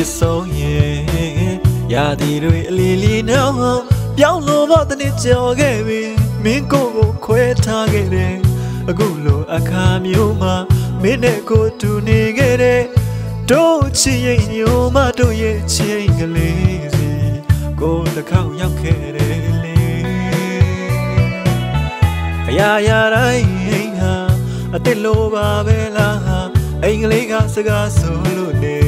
စ်ဆုံးရဲ့ရာသီတွေအလီလီနောက်ဟောင်းပြောင်းလို့တော့တနေ့ကြော်ခဲ့ပြီမင်းကိုယ်ကိုခွဲထားခဲ့တယ်အခုလိုအခါမျိုးမှာမင်းနဲ့ကိုတူနေခဲ့တဲ့တို့ချစ်ရင်ညိုမတို့ရဲ့ချင်းကလေးစီကိုတစ်ခေါက်ရောက်ခဲ့တယ်လေအရာရာတိုင်းဟာအစ်စ်လိုပါပဲလားဟာအင်္ဂလိပ်ကစကားဆိုလို့နေ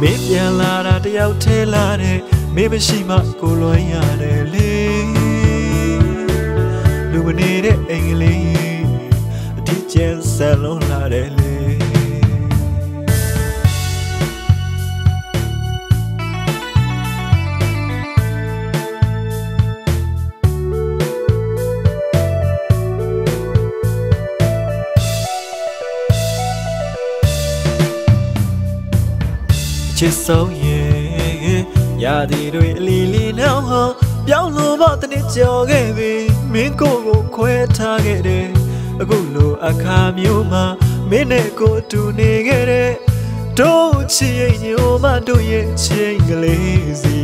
မင်းပြန်လာတာတယောက်ထဲလာတဲ့မင်းမရှိမှကိုလွန်ရတယ်လေလူမနေတဲ့အင်္ဂလိပ်အထီးကျန်ဆန်လုံးလာတယ်လေ ချစ်ဆုံးရဲ့ရာသီတွေအလီလီနောက်ဟောင်းပြောင်းလို့တော့တနေ့ကြော်ခဲ့ပြီမင်းကိုယ်ကိုခွဲထားခဲ့တယ်အခုလိုအခါမျိုးမှာမင်းနဲ့ကိုတူနေခဲ့တဲ့တို့ချစ်ရင်ညိုမတို့ရဲ့ချင်းကလေးစီ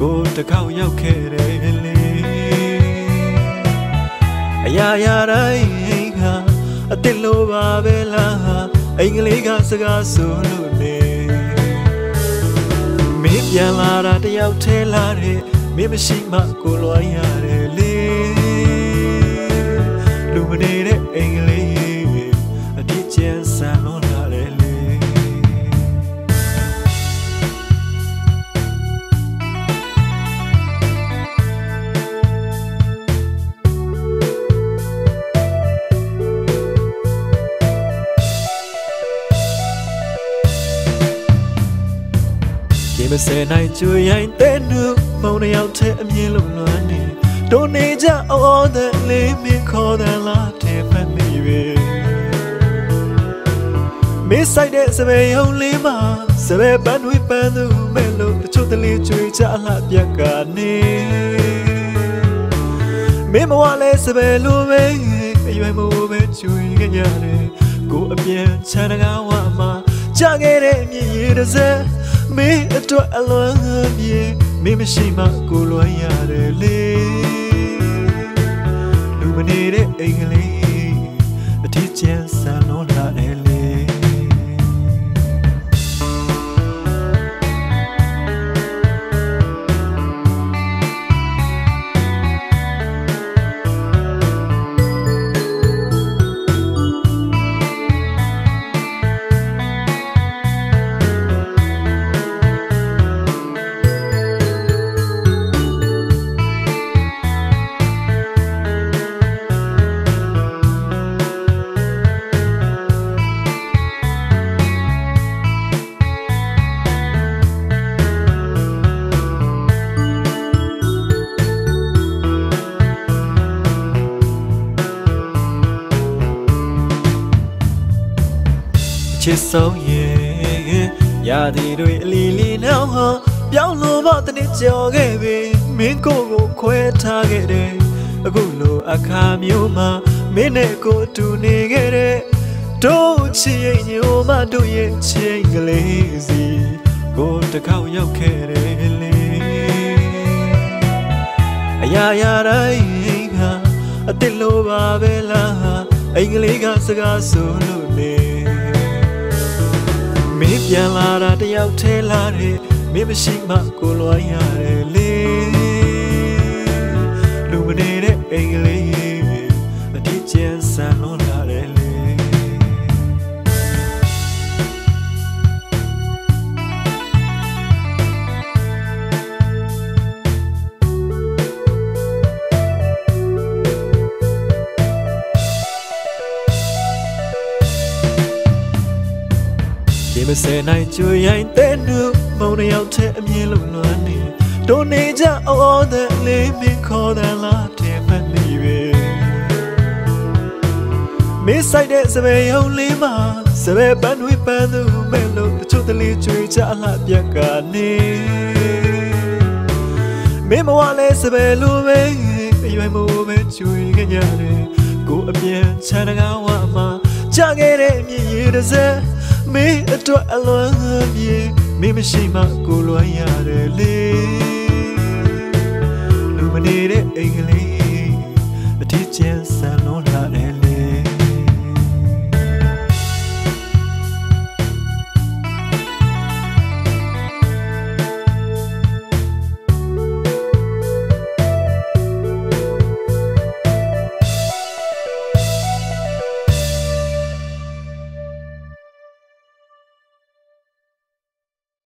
ကိုတစ်ခေါက်ရောက်ခဲ့တယ်လေအရာရာတိုင်းကအစ်စ်လိုပါပဲလားအင်္ဂလိပ်ကစကားဆိုလို့နေ မင်းပြန်လာတာတယောက်ထဲလာတဲ့မင်းမရှိမှကိုလွန်ရတယ်လေလူ ဒီမစဲနိုင်ကျွေရင်တဲ့နုမုံရောက်တဲ့အမြင်လုံးလွမ်းနေတို့နေကြအော်တဲ့လေးမခေါ်တယ်လားတဲ့ဖက်မိပဲမေးဆိုင်တဲ့စပယ်ယုံလေးမှာစပယ်ပန်းတွေပန်းသူမဲ့လို့တချို့တလေးကျွေကြအလှပြက်ကနေမင်းမဝလဲစပယ်လိုပဲအရွယ်မိုးပဲကျွေခဲ့ရတယ်ကိုအပြန်ချမ်းတကားဝမှာကြခဲ့တဲ့မြည်ရည်တစ်စက် မင်းအတွက်အလွန်ပြေမင်းမရှိမှကိုလွန်ရတယ်လေလူမနေတဲ့အင်္ဂလိပ်အထီးကျန်ဆန်လို့ ချစ်ဆုံးရဲ့ရာသီတွေအလီလီနောက်ဟောင်းပြောင်းလို့တော့တနေ့ကြော်ခဲ့ပြီမင်းကိုယ်ကိုခွဲထားခဲ့တယ်အခုလိုအခါမျိုးမှာမင်းနဲ့ကိုတူနေခဲ့တဲ့တို့ချစ်ရင်ညိုမတို့ရဲ့ချင်းကလေးစီကိုတစ်ခေါက်ရောက်ခဲ့တယ်လေအရာရာတိုင်းကအစ်စ်လိုပါပဲလားအင်္ဂလိပ်ကစကားဆိုလို့နေ မင်းပြန်လာတာတယောက်ထဲလာတဲ့မင်းမရှိမှကိုလွန်ရတယ်လေလူမနေတဲ့အင်္ဂလိပ်အတိကျန်ဆန်လို့လာတယ်လေ မစဲနိုင်ကျွေရင်တဲ့နုမုံရောက်တဲ့အမြင်လုံးလွမ်းနေတို့နေကြအော်တဲ့လေးမင်းခေါ်တယ်လားတဲ့မနေပဲမေးဆိုင်တဲ့စပယ်ယုံလေးမှာစပယ်ပန်းတွေပန်းသူမဲ့လို့တချို့တလေးကျွေကြအလှပြက်ကနေမင်းမဝလဲစပယ်လိုပဲအရွယ်မိုးပဲကျွေခဲ့ရတယ်ကိုအပြန်ချမ်းတကားဝမှာကြခဲ့တဲ့မြည်ရည်တစ်စက် မမင်းအတွက်အလွမ်းပြေမင်းမရှိမှကိုလွမ်းရတယ်လေလူမနေတဲ့အိမ်ကလေးအထီးကျန်ဆန်လုံး